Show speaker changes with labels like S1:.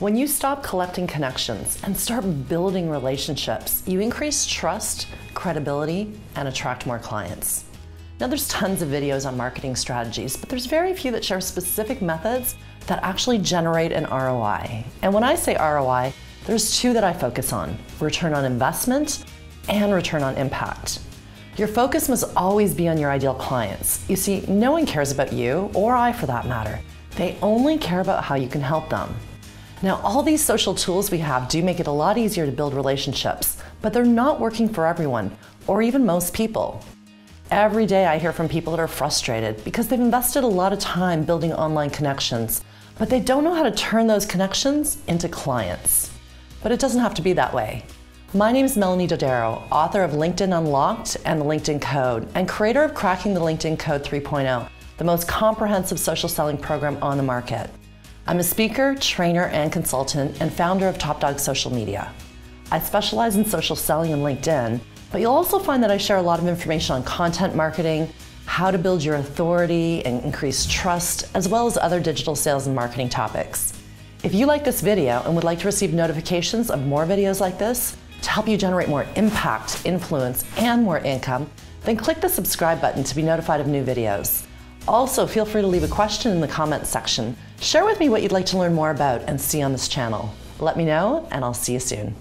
S1: When you stop collecting connections and start building relationships, you increase trust, credibility, and attract more clients. Now, there's tons of videos on marketing strategies, but there's very few that share specific methods that actually generate an ROI. And when I say ROI, there's two that I focus on return on investment and return on impact. Your focus must always be on your ideal clients. You see, no one cares about you, or I for that matter. They only care about how you can help them. Now, all these social tools we have do make it a lot easier to build relationships, but they're not working for everyone, or even most people. Every day I hear from people that are frustrated because they've invested a lot of time building online connections, but they don't know how to turn those connections into clients. But it doesn't have to be that way. My name is Melonie Dodaro, author of LinkedIn Unlocked and the LinkedIn Code, and creator of Cracking the LinkedIn Code 3.0, the most comprehensive social selling program on the market. I'm a speaker, trainer, and consultant, and founder of Top Dog Social Media. I specialize in social selling and LinkedIn, but you'll also find that I share a lot of information on content marketing, how to build your authority and increase trust, as well as other digital sales and marketing topics. If you like this video and would like to receive notifications of more videos like this to help you generate more impact, influence, and more income, then click the subscribe button to be notified of new videos. Also, feel free to leave a question in the comments section. Share with me what you'd like to learn more about and see on this channel. Let me know, and I'll see you soon.